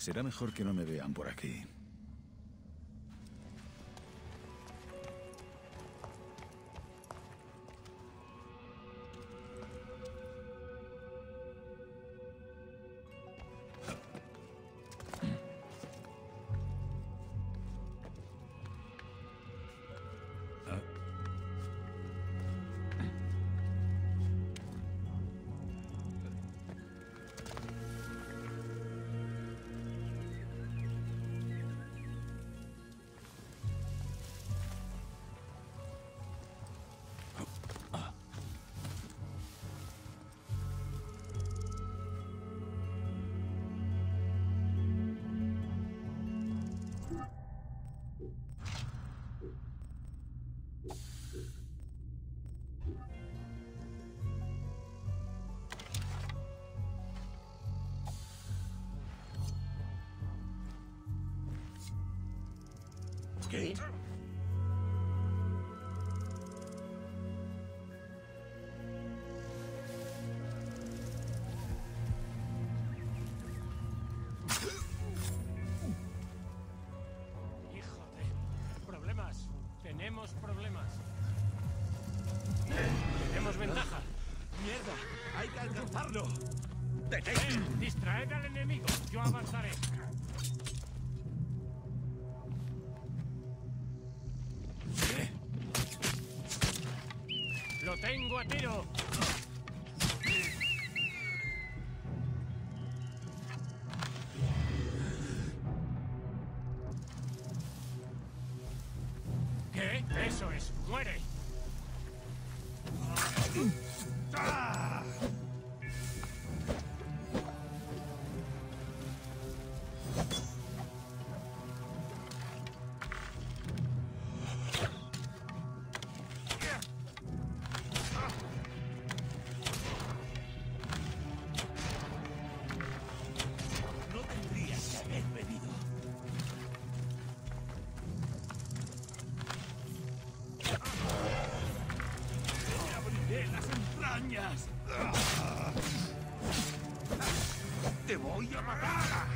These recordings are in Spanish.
Será mejor que no me vean por aquí. ¿Qué? Hijo de... Problemas. Tenemos problemas. Tenemos ventaja. ¡Mierda! ¡Hay que alcanzarlo! ¡Eh! ¡Distraed al enemigo! Yo avanzaré. ¡Lo tengo a tiro! ¡Te voy a matar!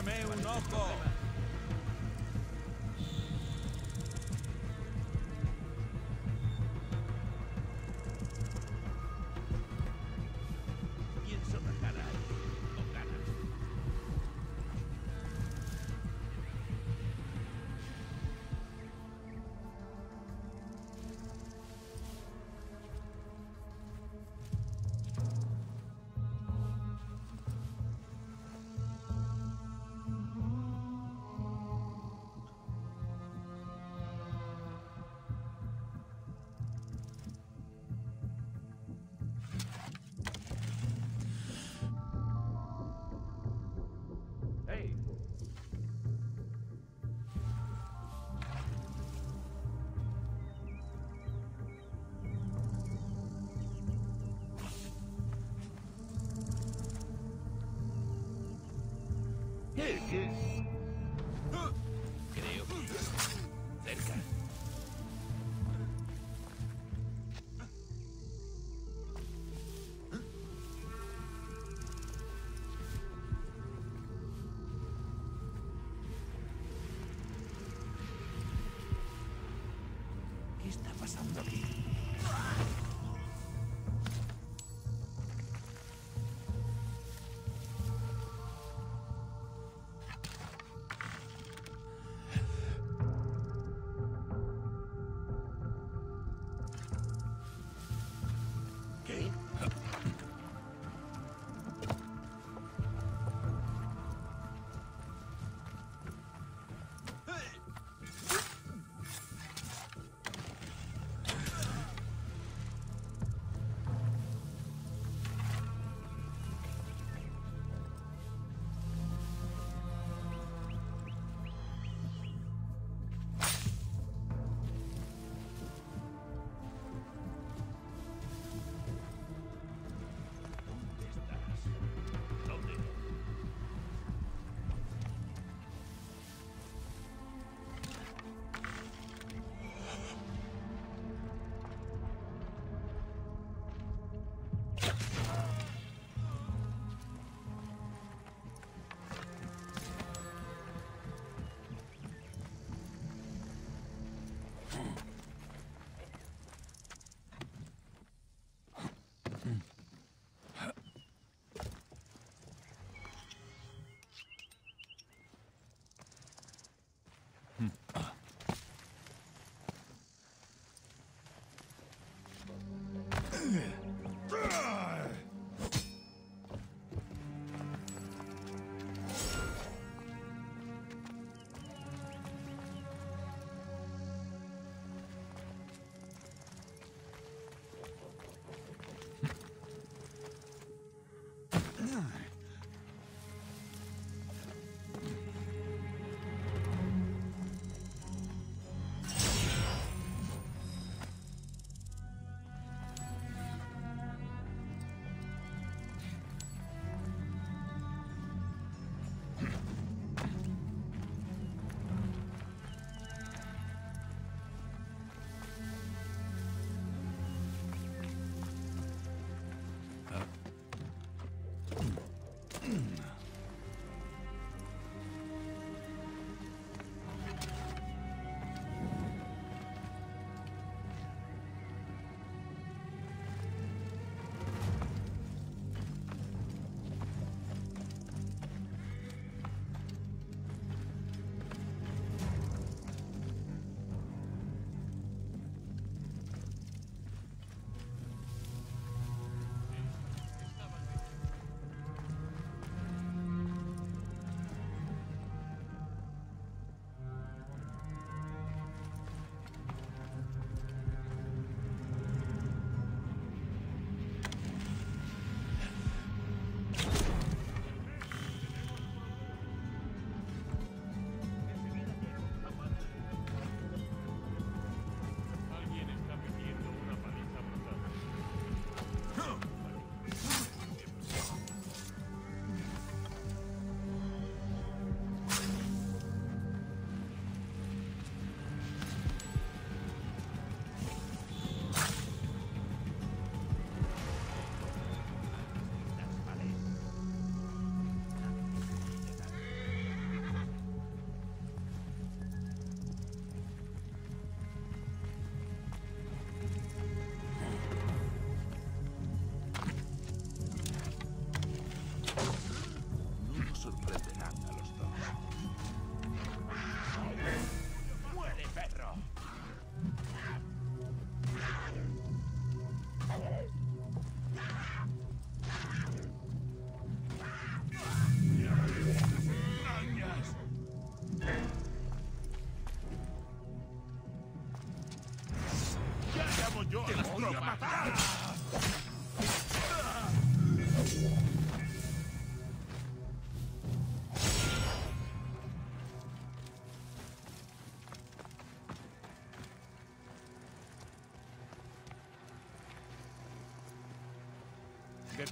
¡Échame un ojo! Pasando aquí?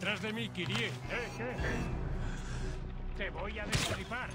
Detrás de mí, Kirie. Te voy a destripar.